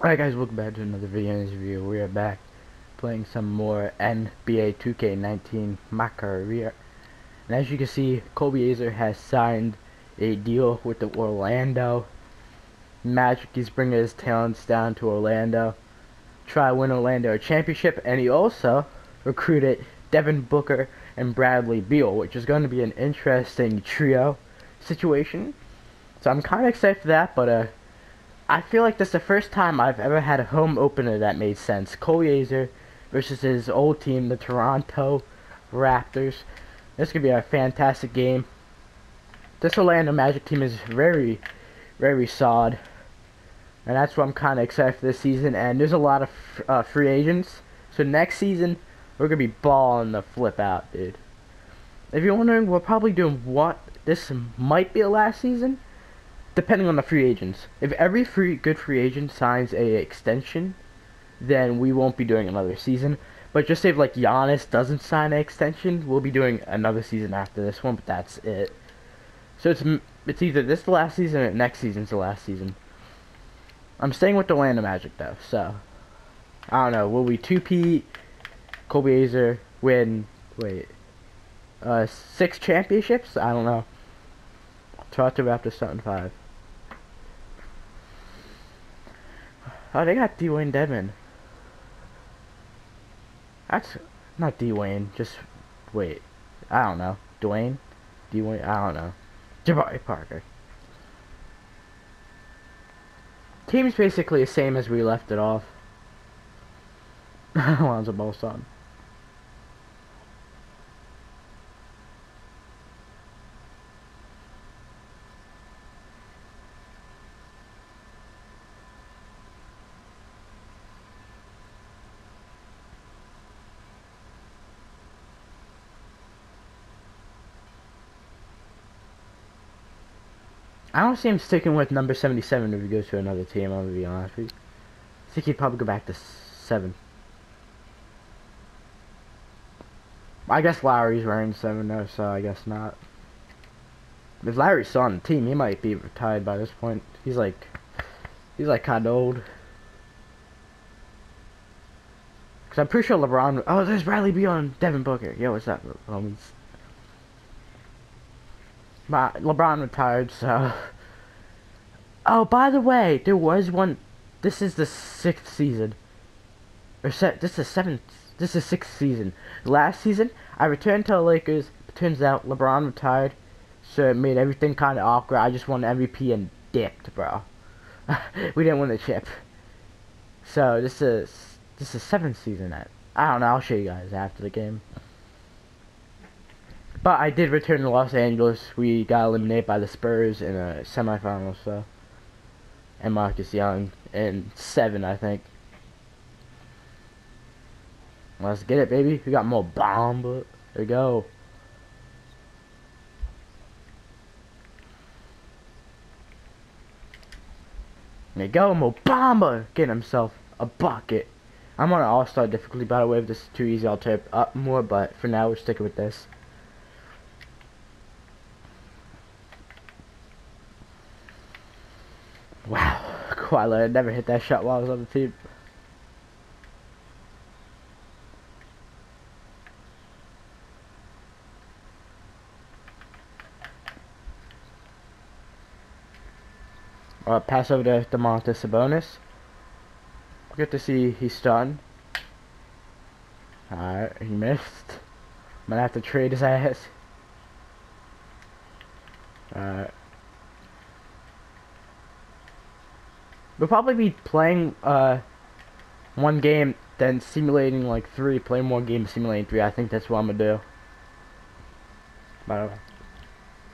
Alright guys, welcome back to another video in this video. We are back playing some more NBA 2K19 My Career. And as you can see, Kobe Azer has signed a deal with the Orlando Magic. He's bringing his talents down to Orlando. Try win Orlando a championship. And he also recruited Devin Booker and Bradley Beal, which is going to be an interesting trio situation. So I'm kind of excited for that, but uh, I feel like this is the first time I've ever had a home opener that made sense. Cole versus his old team, the Toronto Raptors. This could be a fantastic game. This Orlando Magic team is very, very solid. And that's what I'm kind of excited for this season. And there's a lot of uh, free agents. So next season, we're going to be balling the flip out, dude. If you're wondering, we're probably doing what? This might be the last season depending on the free agents. If every free good free agent signs a extension, then we won't be doing another season. But just if like Giannis doesn't sign an extension, we'll be doing another season after this one. But that's it. So it's it's either this the last season or next season's the last season. I'm staying with the Orlando Magic though, so I don't know. Will we two P Kobe Azer win? Wait, uh, six championships? I don't know. Toronto Raptors starting five. Oh, they got Dewayne Dedmon. That's not Dwayne. Just wait. I don't know. Dwayne? Dwayne? I don't know. Jabari Parker. Team's basically the same as we left it off. Lonzo Ball son. I don't see him sticking with number 77 if he goes to another team, I'm going to be honest with you. I think he'd probably go back to 7. I guess Lowry's wearing 7 though, so I guess not. If Lowry's still on the team, he might be retired by this point. He's like, he's like kind of old. Cause I'm pretty sure LeBron. Oh, there's Bradley Beal on Devin Booker. Yo, what's up, homies? LeBron retired, so. Oh, by the way, there was one. This is the sixth season. Or. This is seventh. This is sixth season. Last season, I returned to the Lakers. Turns out LeBron retired, so it made everything kind of awkward. I just won MVP and dipped, bro. we didn't win the chip. So this is this is seventh season. At I don't know. I'll show you guys after the game. But I did return to Los Angeles. We got eliminated by the Spurs in a semifinal, so. And Marcus Young in seven, I think. Let's get it, baby. We got more bomb. There we go. There you go, Mo Bamba getting himself a bucket. I'm on an all-star difficulty, by the way. If this is too easy, I'll tip up more, but for now, we're sticking with this. Wow, Kawhi I never hit that shot while I was on the team. Uh, pass over to Domantas Sabonis. Good to see he's stunned. Alright, he missed. I'm gonna have to trade his ass. Alright. We'll probably be playing uh, one game, then simulating like three. Play more games, simulating three. I think that's what I'm gonna do. But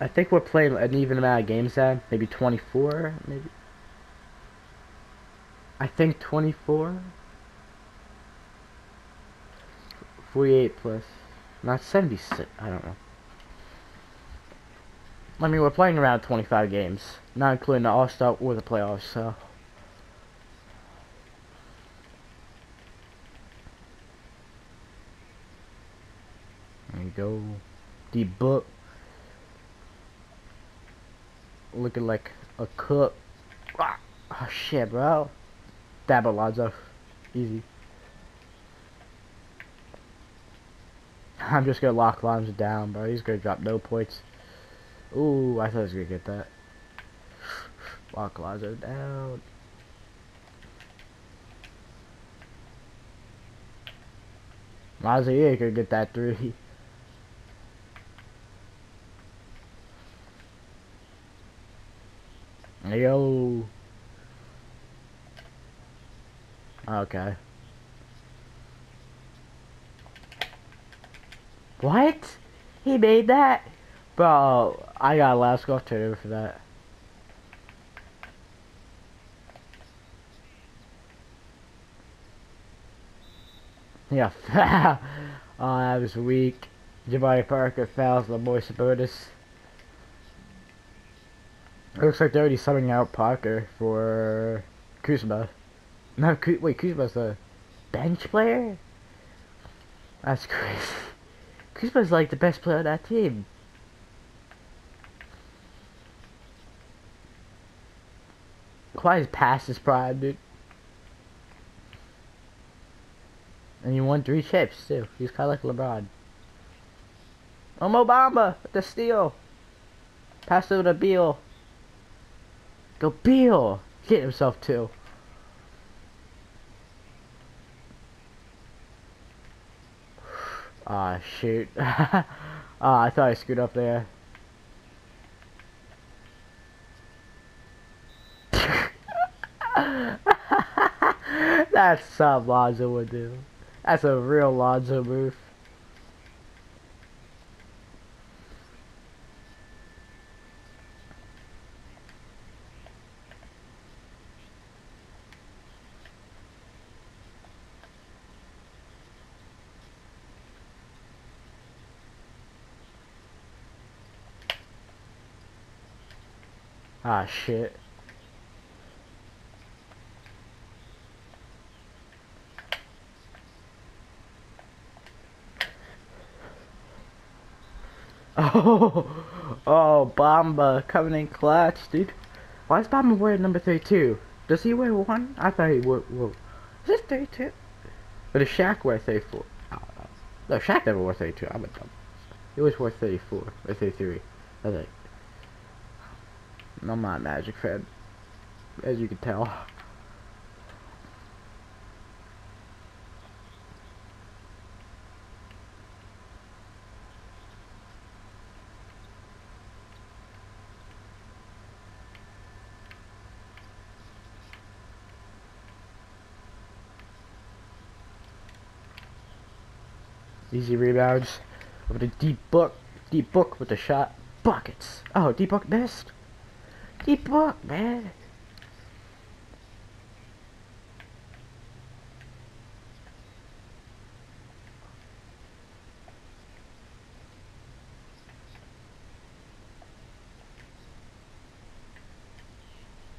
I think we're playing an even amount of games then. Maybe 24, maybe. I think 24. 48 plus. Not 76. I don't know. I mean, we're playing around 25 games. Not including the All-Star or the playoffs, so... go. The book looking like a cook. Ah, oh shit, bro. Dab Alonzo. Easy. I'm just gonna lock Lonzo down, bro. He's gonna drop no points. Ooh, I thought he was gonna get that. Lock Lonzo down. Lonzo, you ain't gonna get that three. Yo. Okay. What? He made that? Bro, I got a last golf tournament for that. Yeah, oh, that was weak. Jabari Parker fouls the boy Sabonis. It looks like they're already subbing out Parker for Kuzma. No, wait, Kuzma's the bench player? That's crazy. Kuzma's like the best player on that team. Kawhi's past his prime, dude. And he won three chips, too. He's kind of like LeBron. Oh, Mo Bamba the steal. Pass over to Beal. Go Beal! Hit himself, too. Ah, shoot. ah, I thought I screwed up there. That's something Lonzo would do. That's a real Lonzo move. Ah, shit. Oh, oh, Bamba coming in clutch, dude. Why is Bamba wearing number 32? Does he wear one? I thought he wore, is this 32? But does Shaq wear 34? I don't know. No, Shaq never wore 32. I'm a dumb. He always wore 34 or 33. I think. I'm not Magic fan, as you can tell. Easy rebounds. Over the deep book. Deep book with the shot. Buckets. Oh, deep book missed. Deep book, man.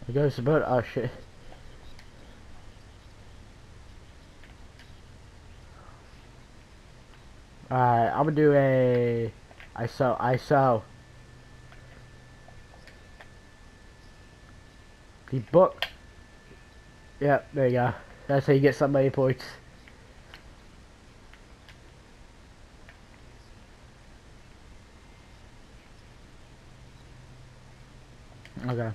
It goes about oh shit. Alright, I'm gonna do a I a ISO ISO The book. Yep, there you go. That's how you get somebody points. Okay.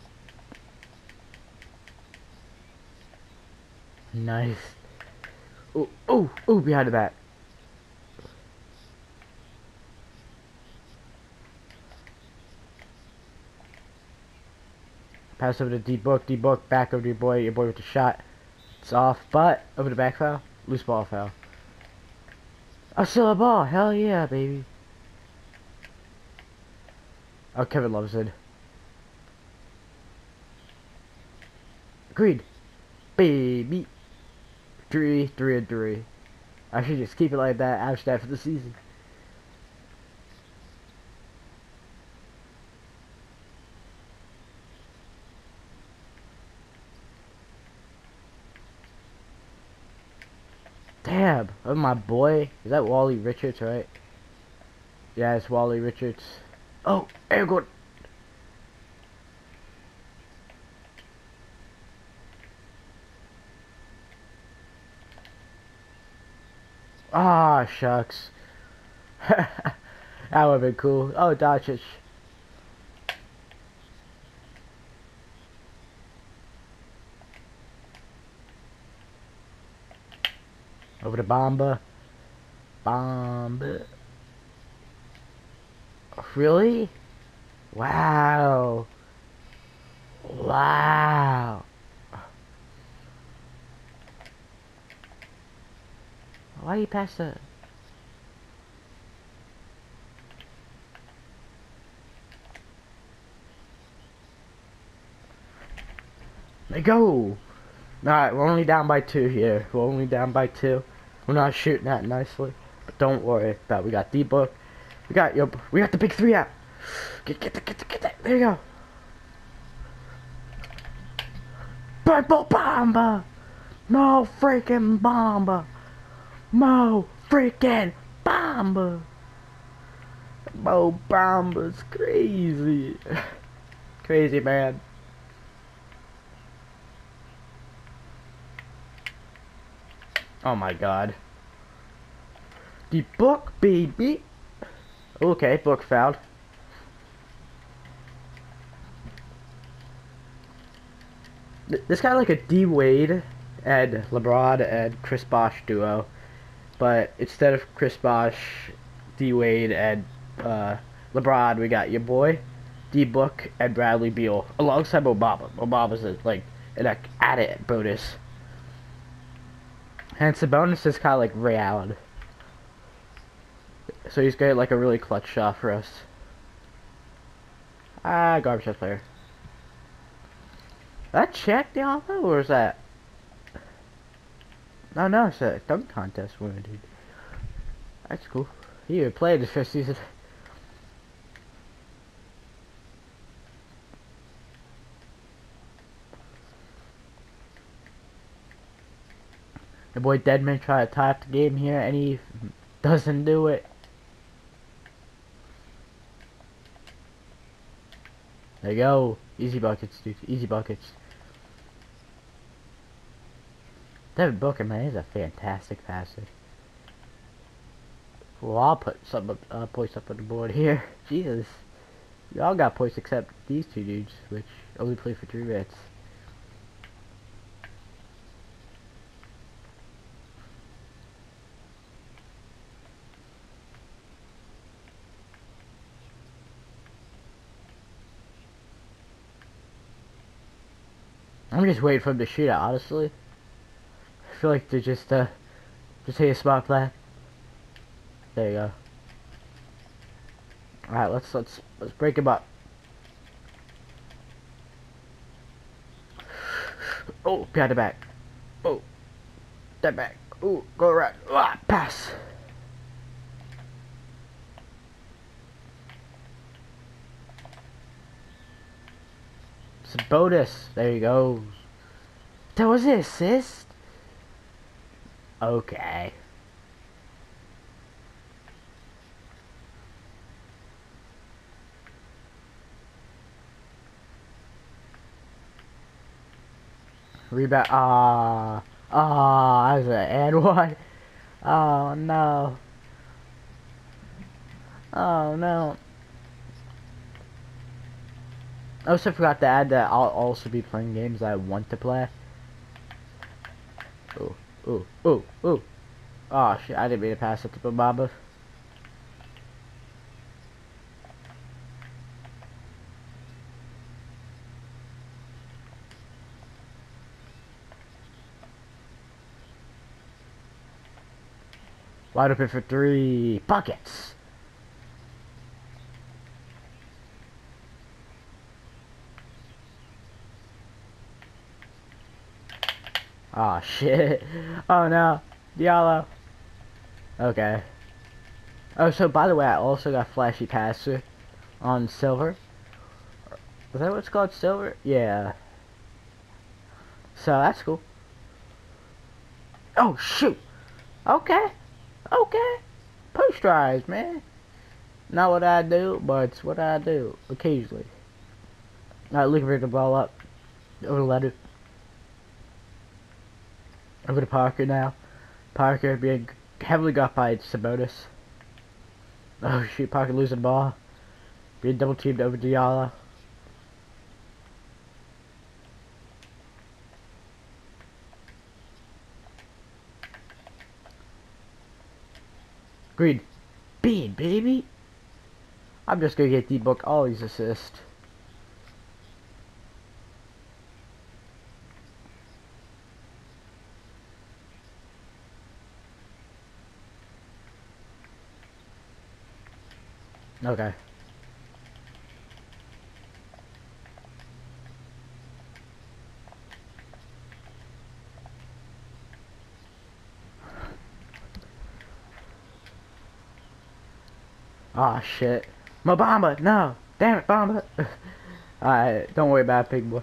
Nice. Oh, oh, oh, behind the back. Pass over to D-Book. D-Book back over to your boy. Your boy with the shot. It's off. But over the back foul. Loose ball foul. Oh, still a ball. Hell yeah, baby. Oh, Kevin loves it. Agreed. Baby. Three, three, and three. I should just keep it like that. Average that for the season. Oh my boy. Is that Wally Richards, right? Yeah, it's Wally Richards. Oh, Aaron Ah, shucks. that would have been cool. Oh, Doncic. Over to Bamba. Bamba. Really? Wow. Wow. Why you pass the... Let go! Alright, we're only down by two here. We're only down by two. We're not shooting that nicely. But don't worry about we got D-Book. We got your we got the big three out. Get get the, get the, get that. There you go. Purple Bomba! No freaking Bamba! Mo freaking Bamba! Mo Bamba's crazy. crazy man. Oh my god. The book, baby! Okay, book found. This kind of like a D Wade and LeBron and Chris Bosh duo, but instead of Chris Bosh, D Wade and uh, LeBron, we got your boy D Book and Bradley Beal alongside Mo Bamba. Obama's a, like an added bonus. The bonus is kind of like Ray Allen. So he's getting like a really clutch shot for us. Ah, garbage chest player. That check Diallo or is that? No, no, it's a dunk contest winner, dude. That's cool. He even played the first season. The boy Dedmon tried to tie up the game here and he doesn't do it. There you go. Easy buckets, dude. Easy buckets. Devin Booker, man, is a fantastic passer. Well, I'll put some uh, points up on the board here. Jesus. Y'all got points except these two dudes, which only play for three minutes. Just waiting for him to shoot it, honestly. I feel like they just, uh, just hit a spot plan. There you go. Alright, let's, let's, let's break him up. Oh, behind the back. Oh, that back. Oh, go around. Ah, pass. Sabonis. There you go. That was an assist? Okay. Rebound. Ah. Ah, Was an and one. Oh no. Oh no. I also forgot to add that I'll also be playing games I want to play. Oh, oh, oh, oh. Oh shit, I didn't mean to pass it to Baba. Wide open for three buckets. Oh shit. Oh no. Diallo. Okay. Oh, so by the way, I also got Flashy Passer on Silver. Is that what's called Silver? Yeah. So that's cool. Oh shoot. Okay. Okay. Post drives, man. Not what I do, but it's what I do occasionally. Alright, looking for the ball up. Over the ladder. Over to Parker now. Parker being heavily got by Sabonis. Oh shoot, Parker losing ball. Being double teamed over Diallo. Green. Bean, baby. I'm just gonna get D-Book all these assists. Okay. Ah shit. Mo Bamba, no! Damn it, Bamba! Alright, don't worry about it, big boy.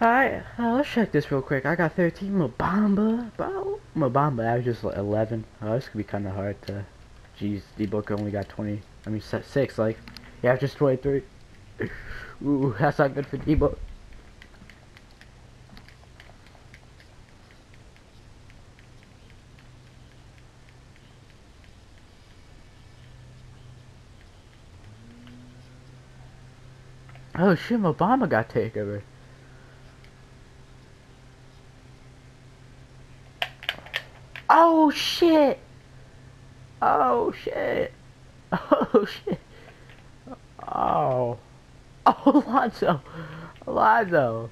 Alright, uh, let's check this real quick. I got 13 Mo Bamba, bro. Mo Bamba, I was just like 11. Oh, this could be kind of hard to... Jeez, D-Book only got 20. I mean, 6, like. Yeah, just 23. Ooh, that's not good for D-Book. Oh shit, Mo Bamba got takeover. Oh shit! Oh, oh shit! Oh shit! Oh. Oh, Lonzo! Lonzo!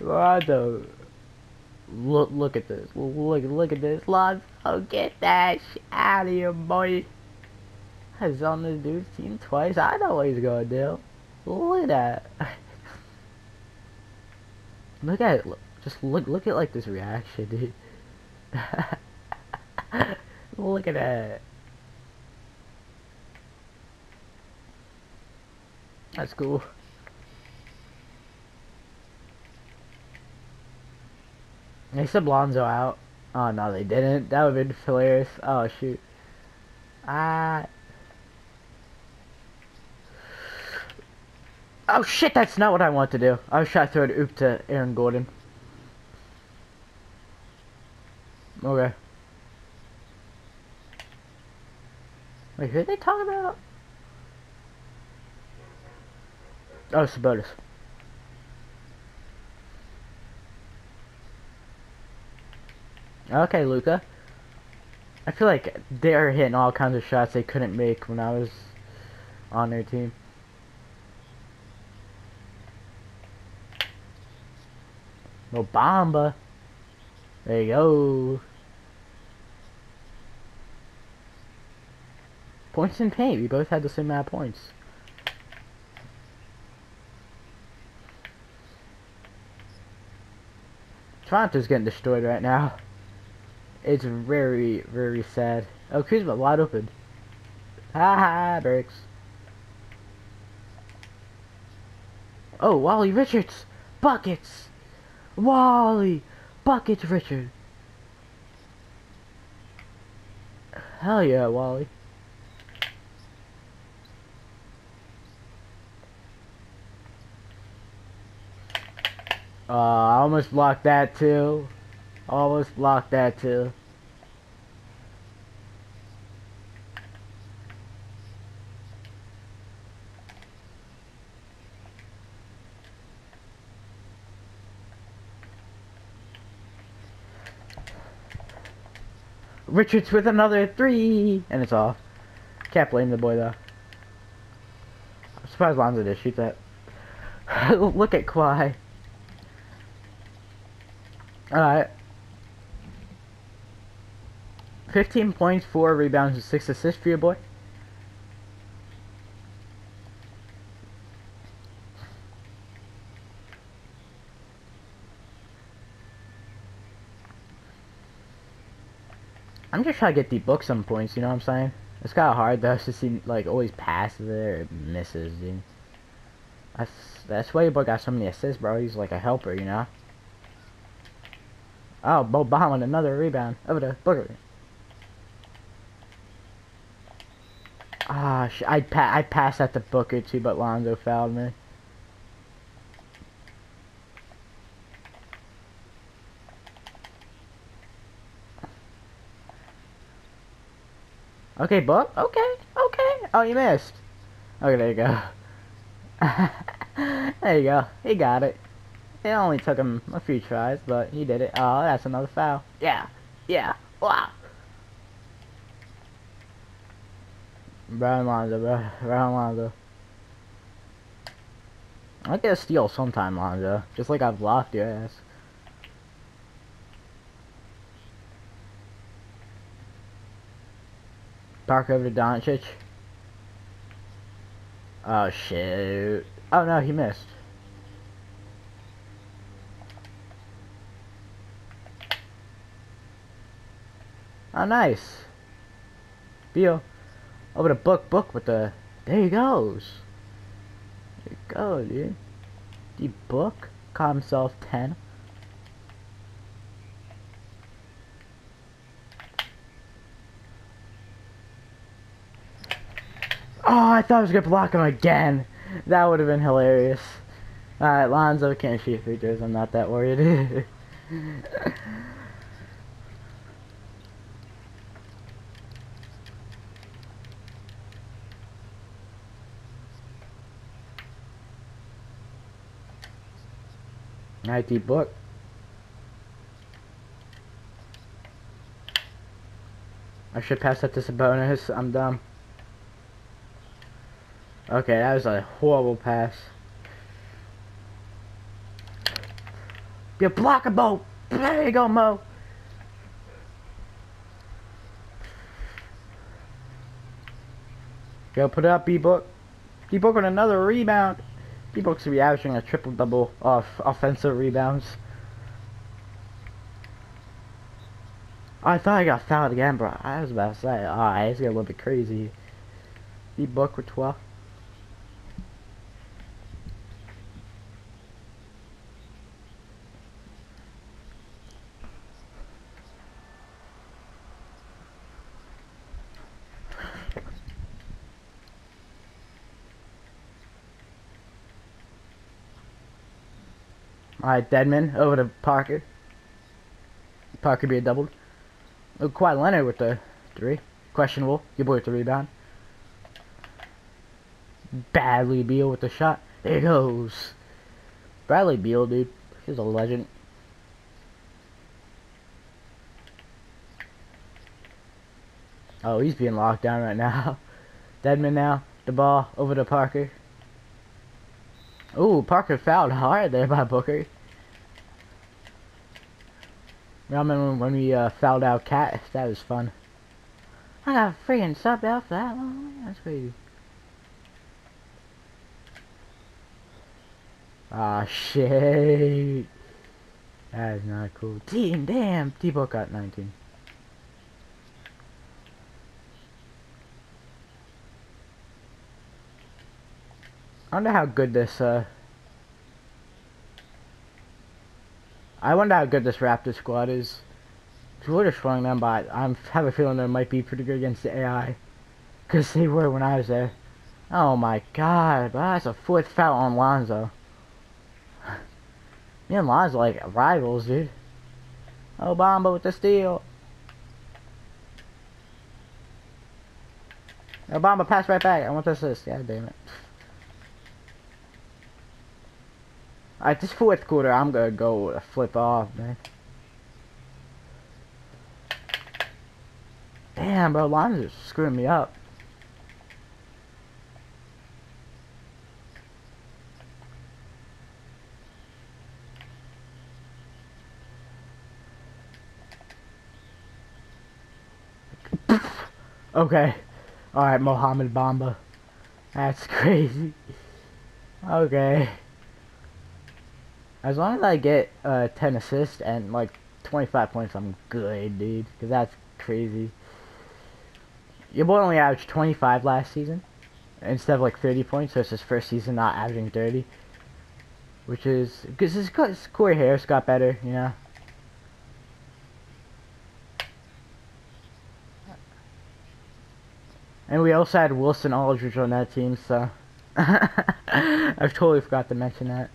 Lonzo! Look, look at this. Look, look at this. Lonzo, get that shit out of here, boy. I was on this dude's team twice. I know what he's gonna do. Look at that. look at it. Look, just look. Look at like this reaction, dude. look at that. That's cool. They said Lonzo out. Oh no, they didn't. That would have been hilarious. Oh shoot. Ah. Oh shit, that's not what I want to do. I was trying to throw it oop to Aaron Gordon. Okay. Wait, who are they talking about? Oh, Sabonis. Okay, Luka. I feel like they're hitting all kinds of shots they couldn't make when I was on their team. No Bamba. There you go. Points in paint. We both had the same amount of points. Toronto's getting destroyed right now. It's very, very sad. Oh, Kuzma wide open. Ha ha, Burks. Oh, Wally Richards. Buckets. Wally! Buckets, Richard! Hell yeah, Wally. Uh, I almost blocked that too. Almost blocked that too. Richards with another three, and it's off. Can't blame the boy though. I'm surprised Lonzo did shoot that. Look at Kawhi. Alright. 15 points, 4 rebounds, and 6 assists for your boy. I'm just trying to get the book some points, you know what I'm saying? It's kind of hard though to see like always passes it misses, dude. That's that's why your boy got so many assists, bro. He's like a helper, you know. Oh, Mo Bamba, another rebound over to Booker. Ah, I pa I passed at the Booker too, but Lonzo fouled me. Okay, Book. Okay, okay. Oh, you missed. Okay, there you go. there you go. He got it. It only took him a few tries, but he did it. Oh, that's another foul. Yeah. Yeah. Wow. Brian Lonzo, bro. Brian Lonzo. I get a steal sometime, Lonzo. Just like I've blocked your ass. Park over to Doncic. Oh, shit. Oh, no, he missed. Oh, nice. Beal. Over to Book. Book with the... There he goes. There you go, dude. The Book caught himself 10. Oh, I thought I was going to block him again. That would have been hilarious. Alright, Lonzo can't shoot free throws. I'm not that worried. IT book. I should pass that to Sabonis. I'm dumb. Okay, that was a horrible pass. You block a boat. There you go, Mo. Go put up, B-Book. B-Book on another rebound. B-Book's to be averaging a triple-double off offensive rebounds. I thought I got fouled again, bro. I was about to say, oh, it's getting a little bit crazy. B-Book with 12. Alright, Dedmon over to Parker. Parker being doubled. Oh, Kawhi Leonard with the three. Questionable. Your boy with the rebound. Bradley Beal with the shot. There he goes. Bradley Beal, dude. He's a legend. Oh, he's being locked down right now. Dedmon now. The ball over to Parker. Ooh, Parker fouled hard there by Booker. Remember when we uh, fouled out Cat? That was fun. I got a freaking sub out for that long. That's crazy. Ah, shit. That is not cool. Team, damn. T-Book got 19. I wonder how good this, uh... I wonder how good this Raptor squad is. We're destroying them, but I have a feeling they might be pretty good against the AI. Because they were when I was there. Oh my god, but that's a fourth foul on Lonzo. Me and Lonzo like rivals, dude. Mo Bamba with the steal. Mo Bamba pass right back. I want this assist. God damn it. Alright, this fourth quarter, I'm gonna go flip off, man. Damn, bro, lines are screwing me up. okay. Alright, Mohamed Bamba. That's crazy. Okay. As long as I get uh, 10 assists and like 25 points, I'm good, dude. Because that's crazy. Your boy only averaged 25 last season. Instead of like 30 points, so it's his first season not averaging 30. Which is, because his, his Corey Harris got better, you know. And we also had Wilson Aldridge on that team, so. I've totally forgot to mention that.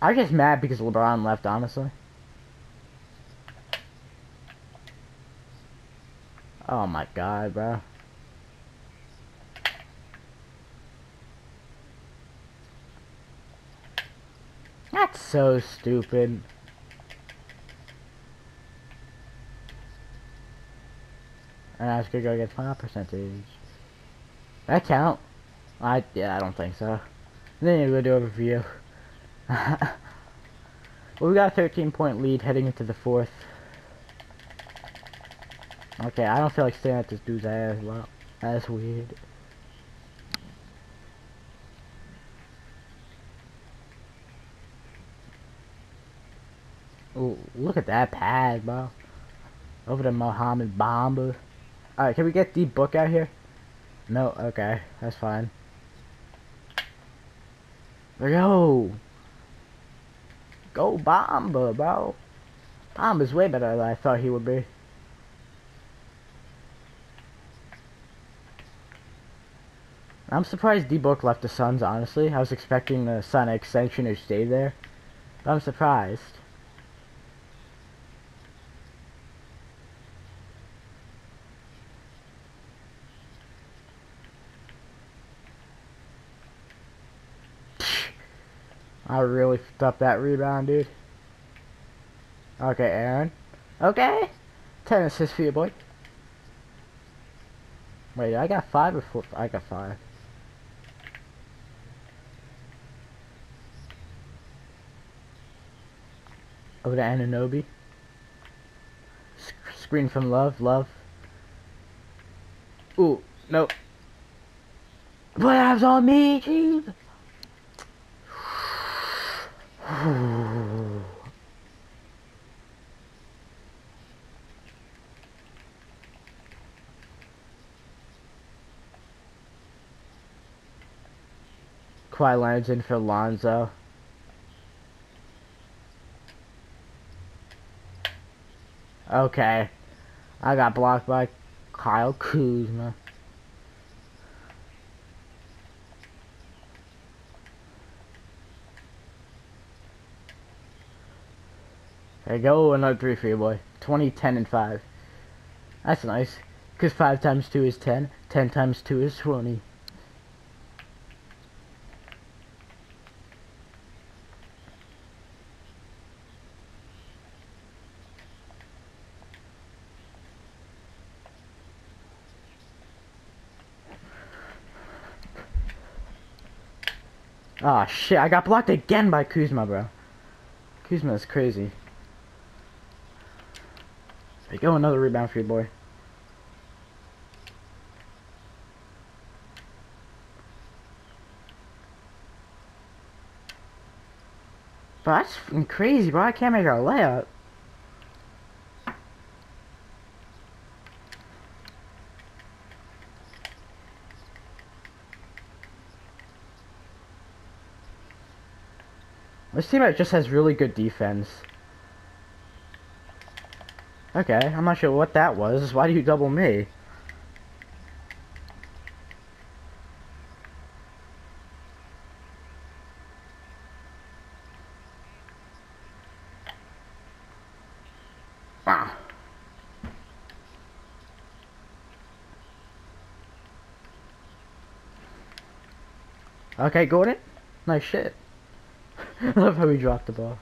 I'm just mad because LeBron left, honestly. Oh my god, bro. That's so stupid. And I was gonna go get final percentage. That count? I yeah, I don't think so. Then you go do a review. well, we got a 13 point lead heading into the fourth. Okay, I don't feel like staring at this dude's ass. Well, that's weird. Ooh, look at that pad, bro. Over to Mohamed Bamba. Alright, can we get the book out here? No, okay, that's fine. There we go! Go Bamba, bro. Bamba's way better than I thought he would be. I'm surprised D-Book left the Suns, honestly. I was expecting the Sun extension to stay there. But I'm surprised. I really fucked up that rebound, dude. Okay, Aaron. Okay. 10 assists for you, boy. Wait, I got five or four? I got five. Over to Anunoby. Sc screen from Love, Love. Ooh, no. Playoffs on me, jeez. Kawhi Leonard's in for Lonzo. Okay. I got blocked by Kyle Kuzma. There you go, another three for you, boy. 20, 10, and 5. That's nice. Because 5 times 2 is 10. 10 times 2 is 20. Ah, oh, shit, I got blocked again by Kuzma, bro. Kuzma is crazy. There you go, another rebound for you, boy. But that's crazy, bro. I can't make a layup. This team just has really good defense. Okay, I'm not sure what that was. Why do you double me? Ah. Okay, Gordon. Nice shit. I love how he dropped the ball.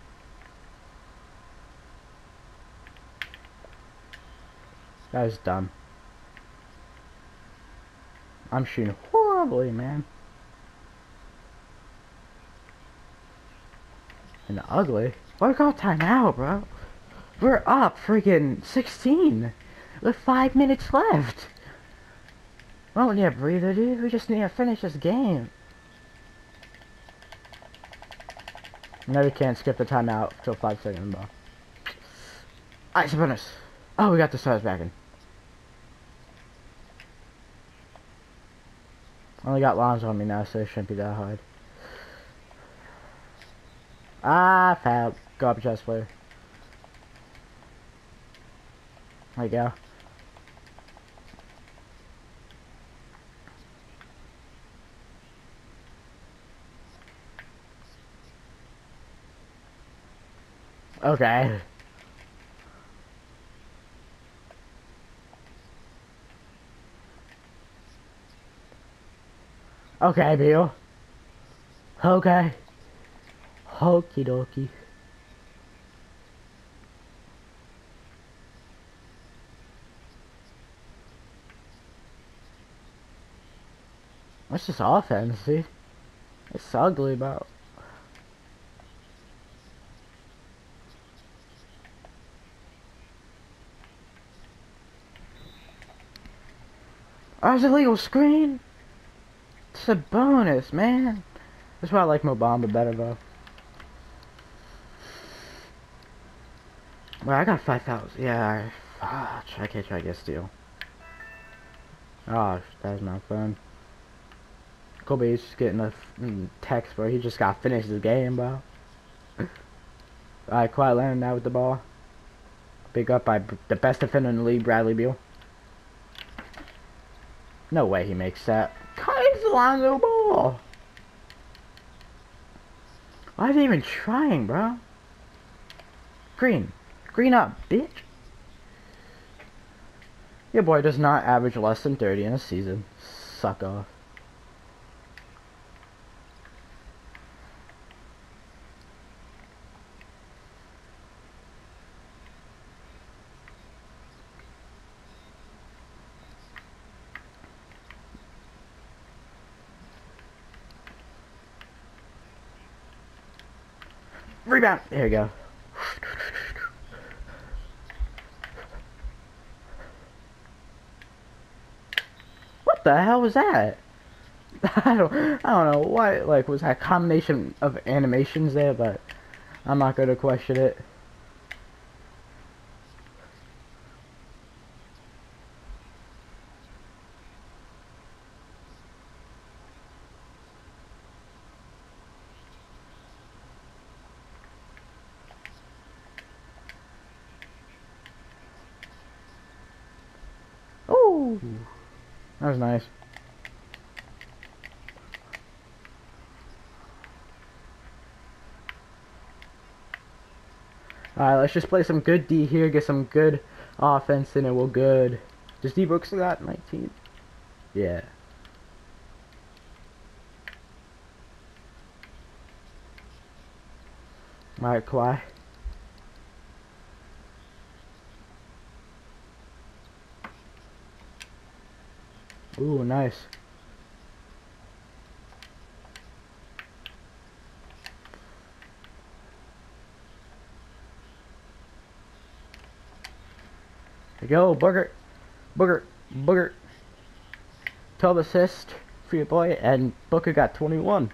That was dumb. I'm shooting horribly, man. And ugly. Why call timeout, bro? We're up freaking 16 with five minutes left. We don't need a breather, dude. We just need to finish this game. We can't skip the timeout till five seconds, bro. Alright, bonus. Oh, we got the stars back in. Only got lines on me now, so it shouldn't be that hard. Ah, fab. Garbage ass player. There you go. Okay. Okay, Bill. Okay. Hokey dokie. What's this offense, see? It's ugly, about. Oh, it's a legal screen? It's a bonus, man. That's why I like Mo Bamba better, though. Well, I got 5,000. Yeah, I, I can't try to get steal. Oh, that's not fun. Kobe's just getting a mm, text, bro. He just got finished his game, bro. Alright, Kawhi Leonard now with the ball. Big up by the best defender in the league, Bradley Beal. No way he makes that. Kai's Lonzo Ball. Why is he even trying, bro? Green. Green up, bitch. Your boy does not average less than 30 in a season. Suck off. Rebound. There you go. What the hell was that? I don't I don't know what like was that combination of animations there, but I'm not gonna question it. Oh, that was nice. Alright, let's just play some good D here, get some good offense in it, we'll good. Does D Brooks got 19? Yeah. Alright, Kawhi. Ooh, nice. Go, Booger. Booger. Booger. 12 assists for your boy, and Booker got 21.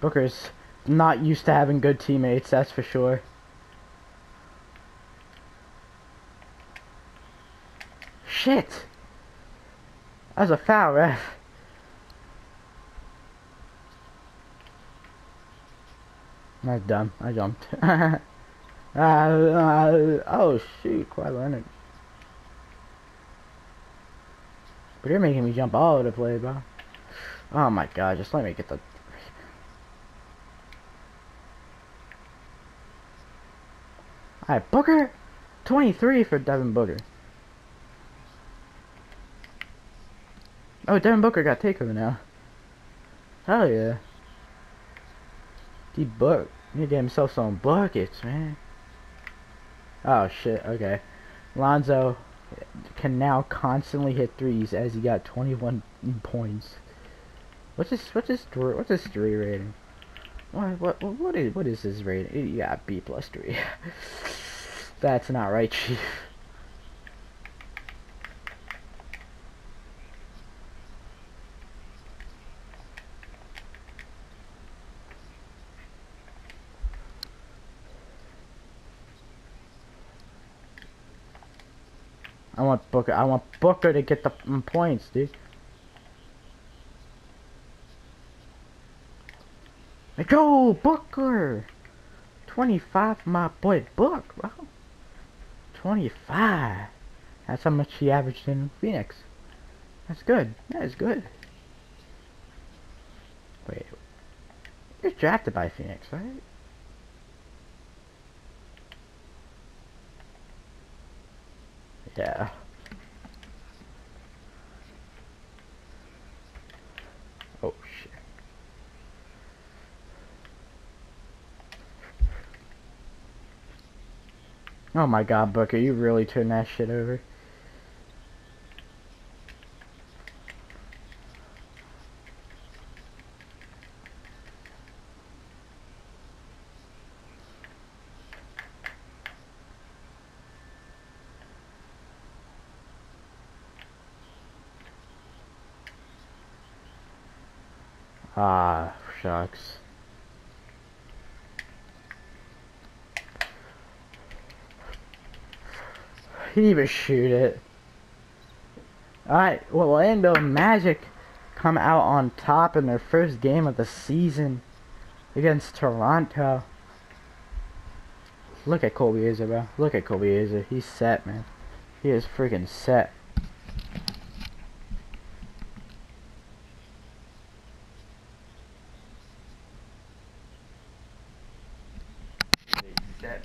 Booker's not used to having good teammates, that's for sure. Shit! That was a foul, ref. That's dumb. I jumped. uh, uh, oh shoot, Kawhi Leonard. But you're making me jump all over the place, bro. Oh my god, just let me get the Alright, Booker. 23 for Devin Booker. Oh, Devin Booker got takeover now. Hell yeah. He book. He get himself some buckets, man. Oh shit. Okay. Lonzo can now constantly hit threes as he got 21 points. What's his what's his what's his three rating? What what what is what is his rating? Got B plus three. That's not right, Chief. I want Booker. I want Booker to get the points, dude. Go, Booker! 25 my boy Book, bro. 25. That's how much he averaged in Phoenix. That's good. That is good. Wait. Was drafted by Phoenix, right? Yeah. Oh shit. Oh my god, Booker, you really turned that shit over. Ah, shucks. Didn't even shoot it. Alright, well, Orlando Magic come out on top in their first game of the season against Toronto. Look at Colby Azer, bro. Look at Colby Azer. He's set, man. He is freaking. Set,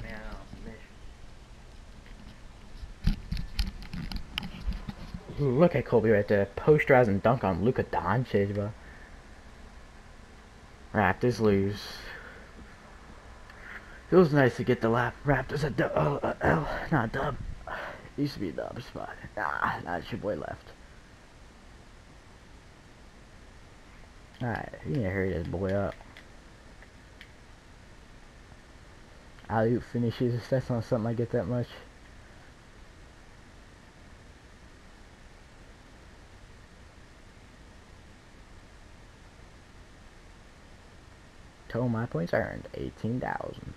man. Kobe right there. Posterize and dunk on Luka Doncic, bro. Raptors lose. Feels nice to get the lap. Raptors a dub. Oh, uh, L. Not dub. Used to be a dub spot. Nah, not your boy left. Alright, you need to hurry this boy up. Alley finishes. That's not something I get that much. Total my points earned 18,000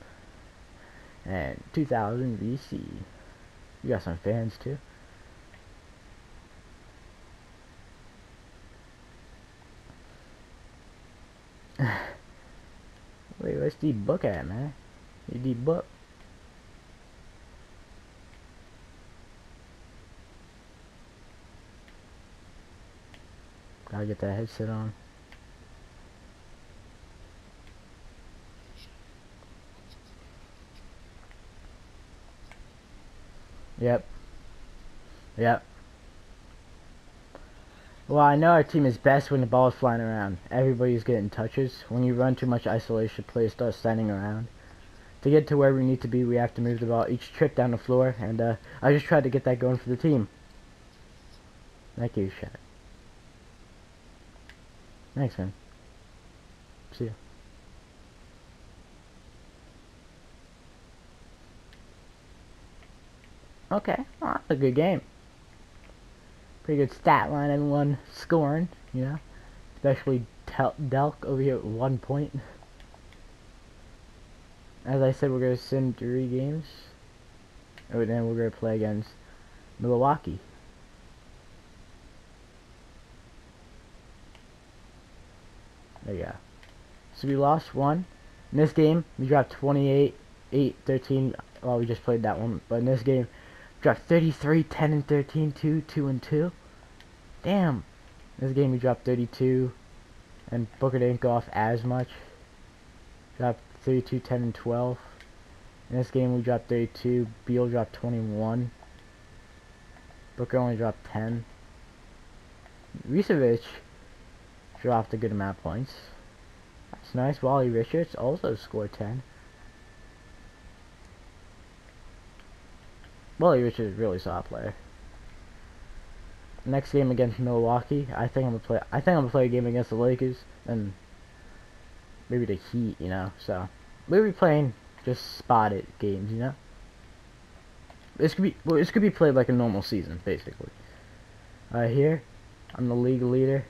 and 2,000 VC. You got some fans too. Wait, where's the book at, man? You The book. Gotta get that headset on. Yep. Yep. Well, I know our team is best when the ball is flying around. Everybody's getting touches. When you run too much isolation, players start standing around. To get to where we need to be, we have to move the ball each trip down the floor, and uh, I just tried to get that going for the team. Thank you, Shaq. Thanks, man. See ya. Okay, well, that's a good game. Pretty good stat line, everyone scoring, you know. Especially Delk over here at one point. As I said, we're going to sim three games. Oh, then we're going to play against Milwaukee. There you go. So we lost one. In this game, we dropped 28, 8, 13. Well, we just played that one. But in this game, Dropped 33, 10 and 13, 2, 2 and 2. Damn. This game we dropped 32. And Booker didn't go off as much. Dropped 32, 10 and 12. In this game we dropped 32. Beal dropped 21. Booker only dropped 10. Vucevic dropped a good amount of points. That's nice. Wally Richards also scored 10. Willie Richards is really solid player. Next game against Milwaukee, I think I'm gonna play. I think I'm gonna play a game against the Lakers and maybe the Heat. You know, so we'll be playing just spotted games. You know, this could be well, this could be played like a normal season, basically. Uh, here, I'm the league leader.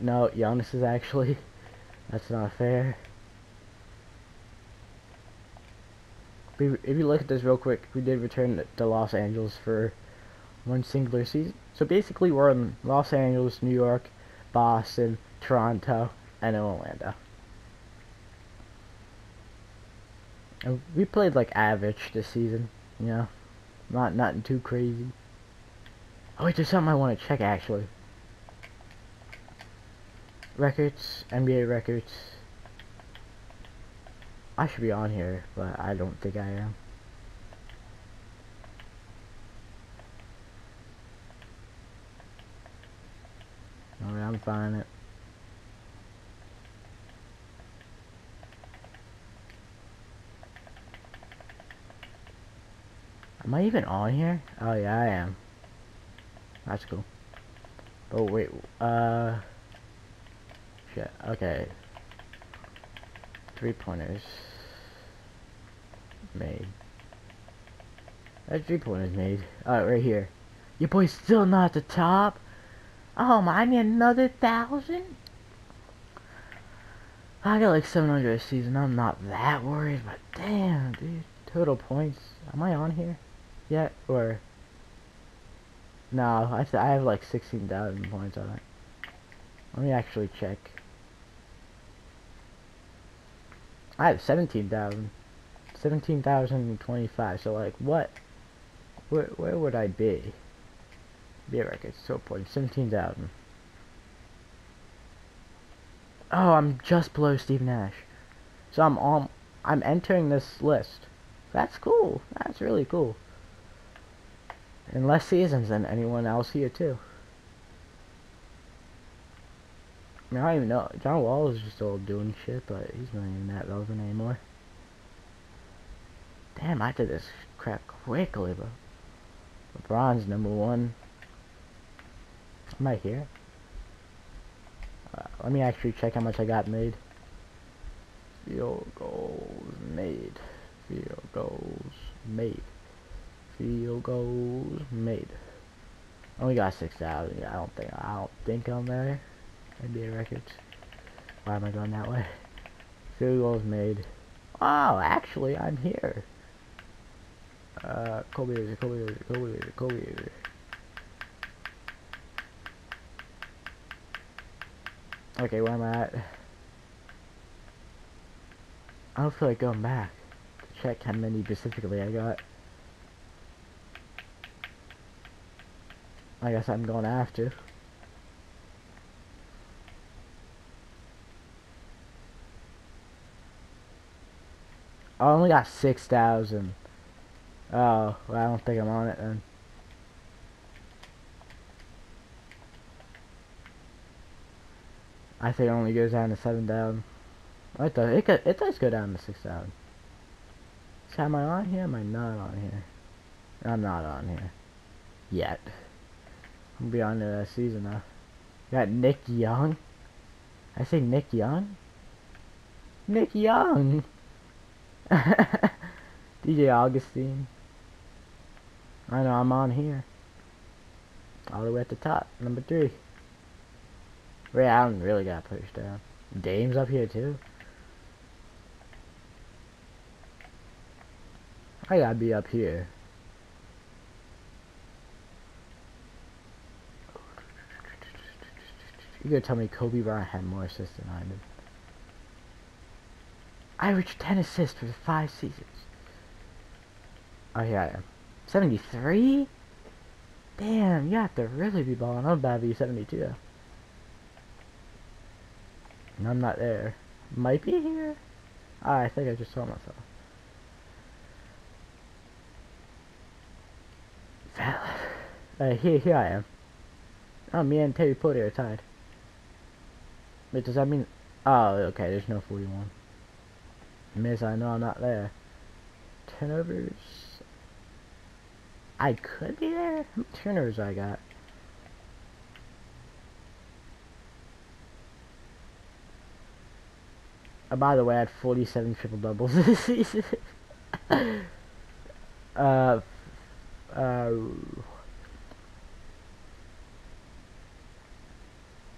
No, Giannis is actually. That's not fair. If you look at this real quick, we did return to Los Angeles for one singular season. So basically, we're in Los Angeles, New York, Boston, Toronto, and Orlando. And we played like average this season, you know. Not nothing too crazy. Oh wait, there's something I want to check actually. Records, NBA records. I should be on here, but I don't think I am. Alright, I'm finding it. Am I even on here? Oh yeah, I am. That's cool. Oh wait, uh, shit. Okay. Three pointers made. That three pointers made. Alright, right here. Your boy's still not at the top. Oh my, I need another thousand. I got like 700 a season. I'm not that worried, but damn, dude. Total points. Am I on here? yet, or no? I I have like sixteen thousand points on it. Let me actually check. I have seventeen thousand. Seventeen thousand twenty-five. So like, what? Where where would I be? Be a record. So point seventeen thousand. Oh, I'm just below Steve Nash. So I'm on. I'm entering this list. That's cool. That's really cool in less seasons than anyone else here too. I mean, I don't even know. John Wall is just still doing shit, but he's not even that relevant anymore. Damn, I did this crap quickly, bro. LeBron's number one. Am I here? Uh, let me actually check how much I got made. Field goals made. Field goals made. Field goals made. Only got six thousand. I don't think I don't think I'm there. NBA records. Why am I going that way? Field goals made. Oh, actually, I'm here. Uh, Kobe is Kobe is Kobe is Kobe is. Okay, where am I at? I don't feel like going back to check how many specifically I got. I guess I'm going to I only got 6,000. Oh, well, I don't think I'm on it then. I think it only goes down to 7,000. It does, it, could, it does go down to 6,000. So am I on here? Am I not on here? I'm not on here. Yet. I'm be on to that season now. Got Nick Young. I say Nick Young? Nick Young! DJ Augustin. I know I'm on here. All the way at the top. Number three. Ray Allen really got pushed down. Dame's up here too. I gotta be up here. You gonna tell me Kobe Bryant had more assists than I did? I averaged 10 assists for five seasons. Oh, yeah, I am. 73? Damn, you have to really be balling. I'm about to be 72. And I'm not there. Might be here? Oh, I think I just saw myself. Uh, here, here I am. Oh, me and Terry Porter are tied. Wait, does that mean... Oh, okay, there's no 41. Miss, I know I'm not there. Turnovers... I could be there? Many turnovers I got? Uh, by the way, I had 47 triple doubles this season. uh, uh,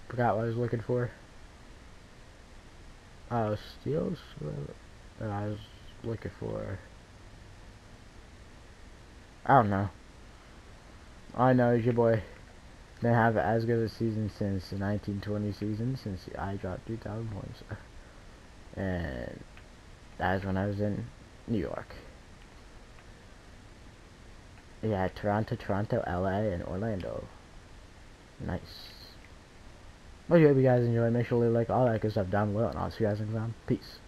forgot what I was looking for. Uh, steals? That I was looking for. I don't know. All I know is your boy didn't have as good a season since the 1920 season, since I dropped 3,000 points. And that was when I was in New York. yeah, Toronto, Toronto, LA, and Orlando. Nice. Well, you hope you guys enjoyed. Make sure to like all that good stuff down below, and I'll see you guys next time. Peace.